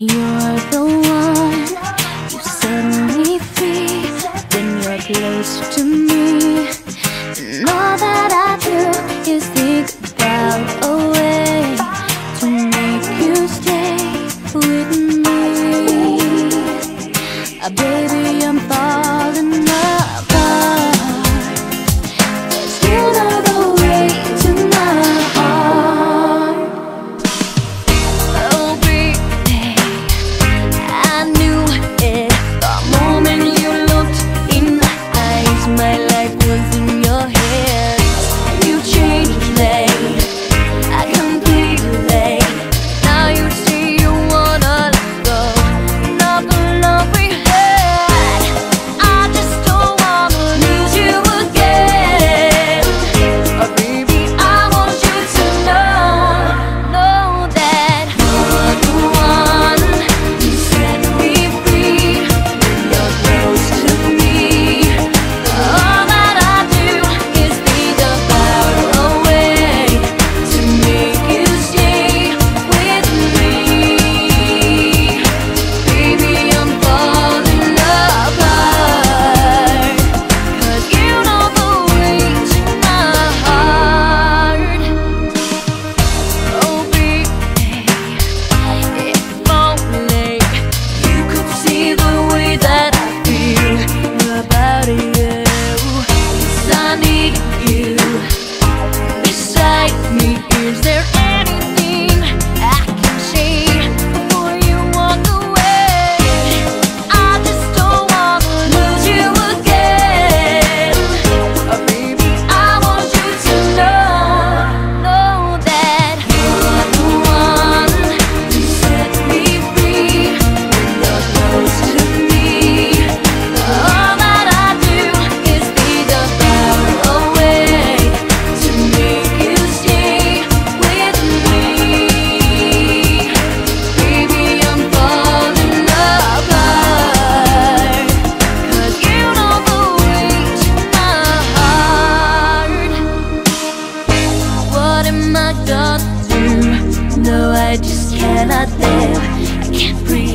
You're the one you set me free when you're close to me. I got to do No, I just cannot live. I can't breathe